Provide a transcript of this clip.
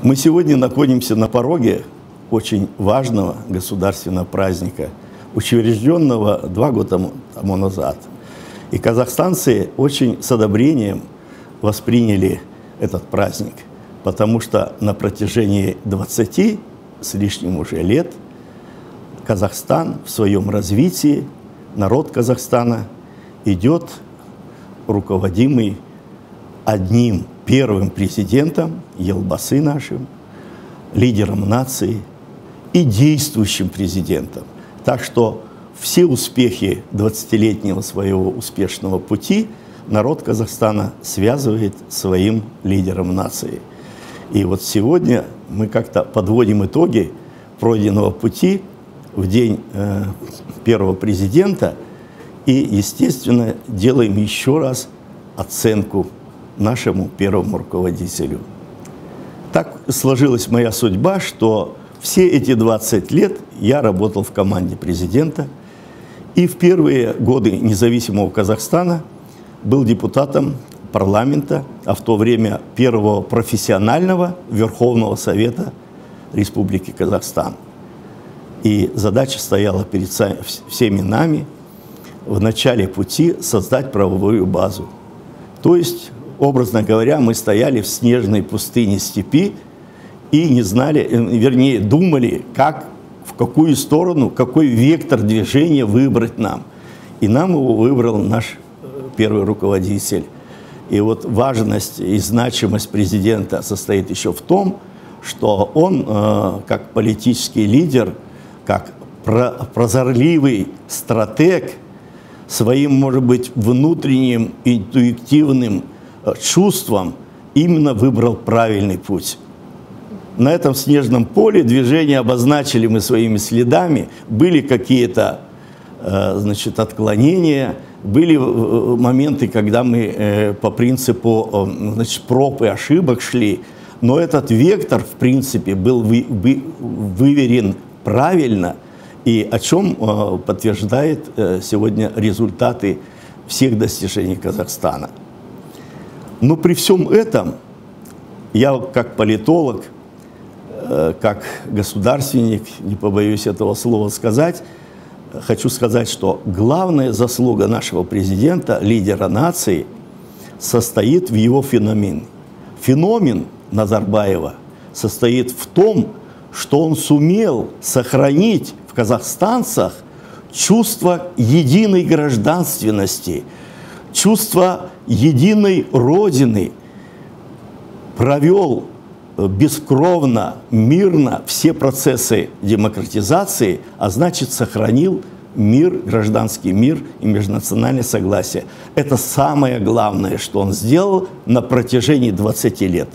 Мы сегодня находимся на пороге очень важного государственного праздника, учрежденного два года тому назад. И казахстанцы очень с одобрением восприняли этот праздник, потому что на протяжении 20 с лишним уже лет Казахстан в своем развитии, народ Казахстана идет руководимый одним первым президентом Елбасы нашим, лидером нации и действующим президентом. Так что все успехи 20-летнего своего успешного пути народ Казахстана связывает своим лидером нации. И вот сегодня мы как-то подводим итоги пройденного пути в день э, первого президента и, естественно, делаем еще раз оценку нашему первому руководителю. Так сложилась моя судьба, что все эти 20 лет я работал в команде президента, и в первые годы независимого Казахстана был депутатом парламента, а в то время первого профессионального Верховного Совета Республики Казахстан. И задача стояла перед всеми нами в начале пути создать правовую базу. То есть образно говоря, мы стояли в снежной пустыне степи и не знали, э, вернее, думали, как, в какую сторону, какой вектор движения выбрать нам. И нам его выбрал наш э, первый руководитель. И вот важность и значимость президента состоит еще в том, что он, э, как политический лидер, как прозорливый стратег, своим, может быть, внутренним интуитивным Э, чувством именно выбрал правильный путь. На этом снежном поле движение обозначили мы своими следами, были какие-то э, значит, отклонения, были э, моменты, когда мы по принципу значит, проб и ошибок шли, но этот вектор, в принципе, был выверен правильно, и о чем подтверждает сегодня результаты всех достижений Казахстана. Но при всем этом я как политолог, э, как государственник, не побоюсь этого слова сказать, хочу сказать, что главная заслуга нашего президента, лидера нации, состоит в его феномене. Феномен Назарбаева состоит в том, что он сумел сохранить в казахстанцах чувство единой гражданственности – чувство единой Родины, провел э, бескровно, мирно все процессы демократизации, а значит сохранил мир, гражданский мир и межнациональное согласие. Это самое главное, что он сделал на протяжении 20 лет.